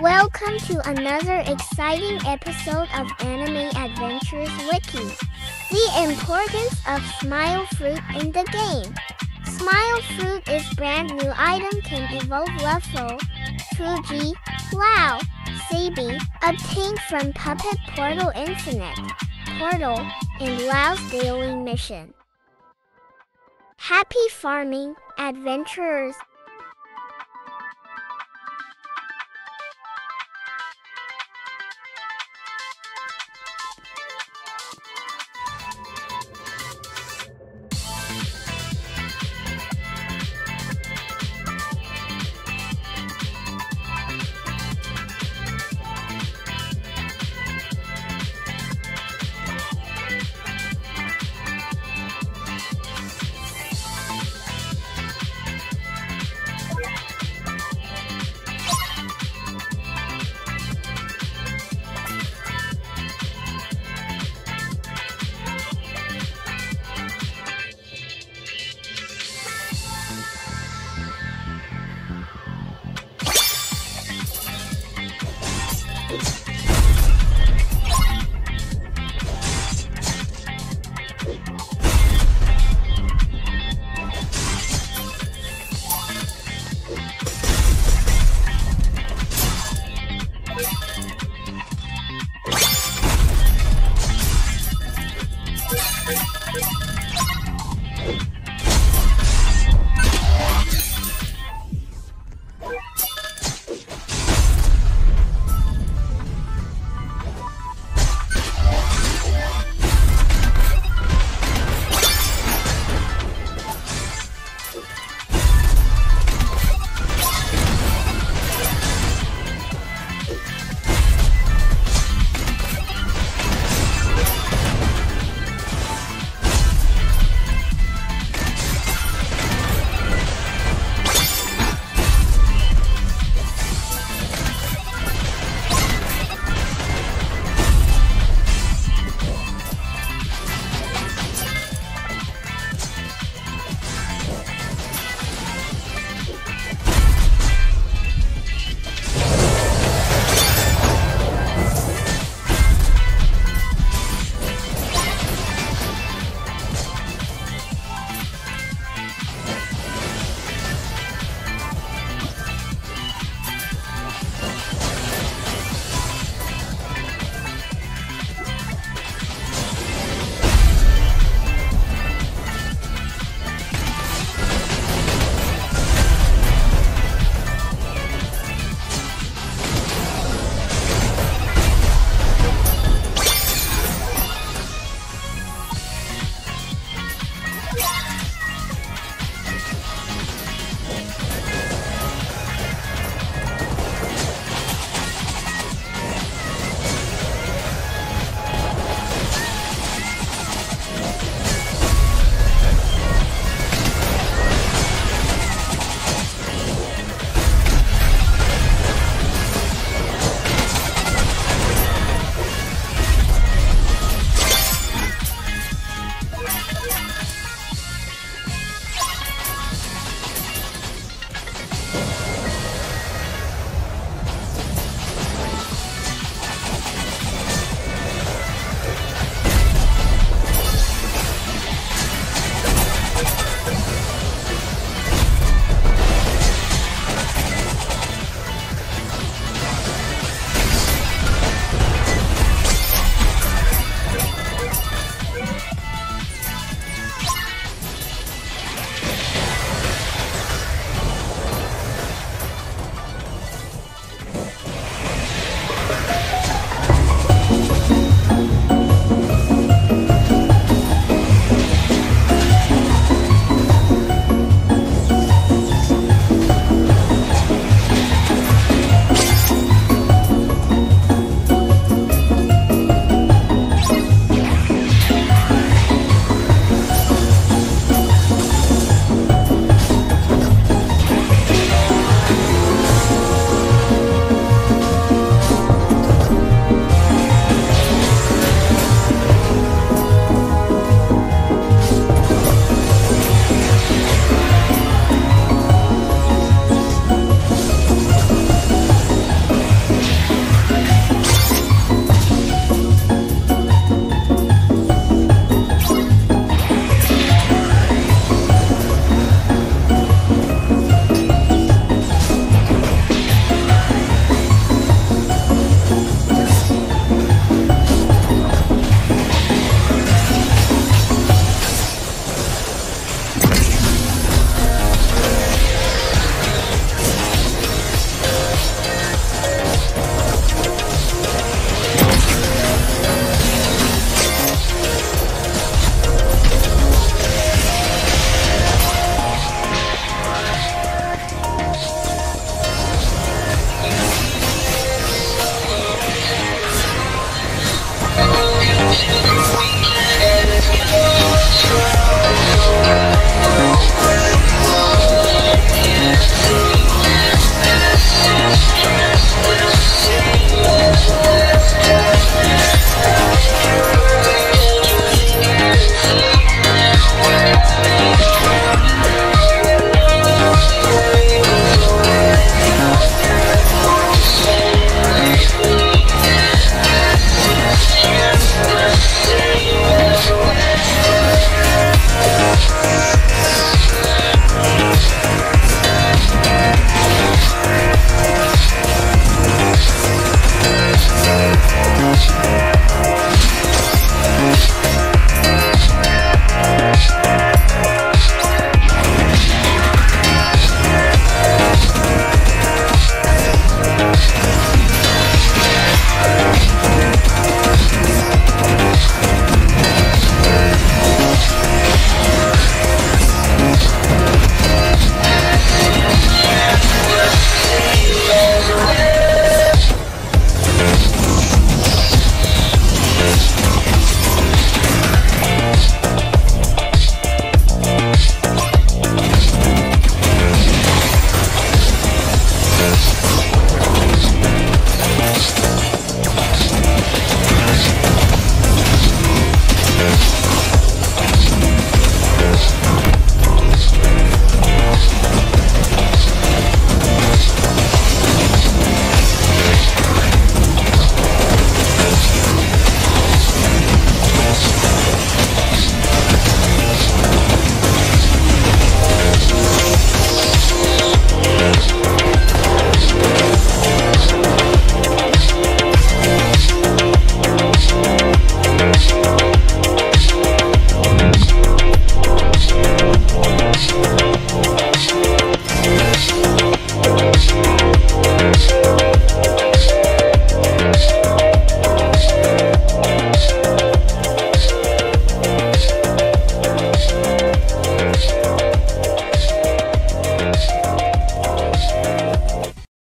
Welcome to another exciting episode of Anime Adventures Wiki. The importance of Smile Fruit in the game. Smile Fruit is brand new item can evolve level. Fuji, Wow, Sabi, obtained from Puppet Portal Infinite, Portal, and Lao's daily mission. Happy farming, adventurers!